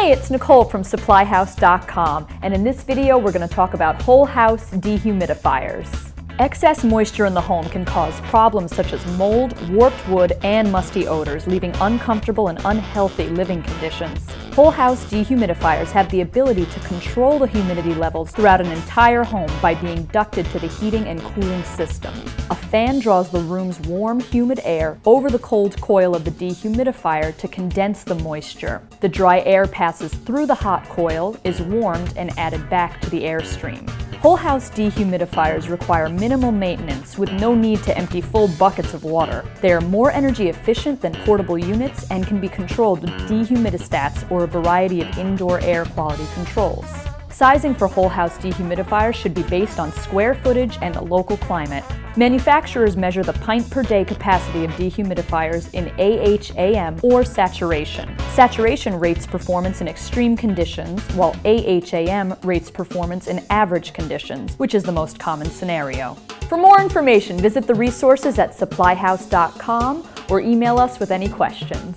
Hey, it's Nicole from SupplyHouse.com, and in this video we're going to talk about whole house dehumidifiers. Excess moisture in the home can cause problems such as mold, warped wood, and musty odors, leaving uncomfortable and unhealthy living conditions. Whole house dehumidifiers have the ability to control the humidity levels throughout an entire home by being ducted to the heating and cooling system. A fan draws the room's warm, humid air over the cold coil of the dehumidifier to condense the moisture. The dry air passes through the hot coil, is warmed, and added back to the airstream. Whole house dehumidifiers require minimal maintenance with no need to empty full buckets of water. They are more energy efficient than portable units and can be controlled with dehumidistats or a variety of indoor air quality controls. Sizing for whole house dehumidifiers should be based on square footage and the local climate. Manufacturers measure the pint per day capacity of dehumidifiers in AHAM or saturation. Saturation rates performance in extreme conditions, while AHAM rates performance in average conditions, which is the most common scenario. For more information, visit the resources at supplyhouse.com or email us with any questions.